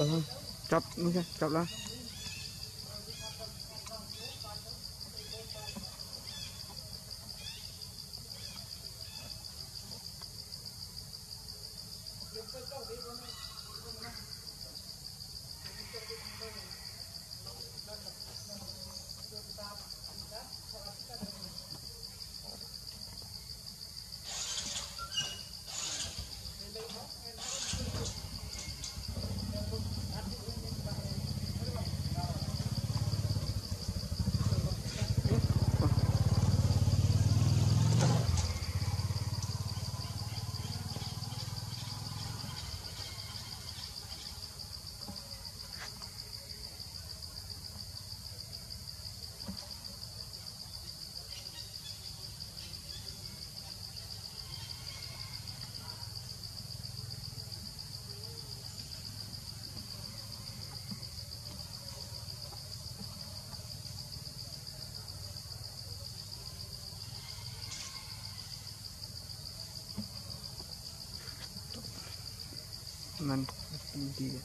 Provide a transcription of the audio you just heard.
Ừ, chọc nó chọc lên. Osman. Hindi.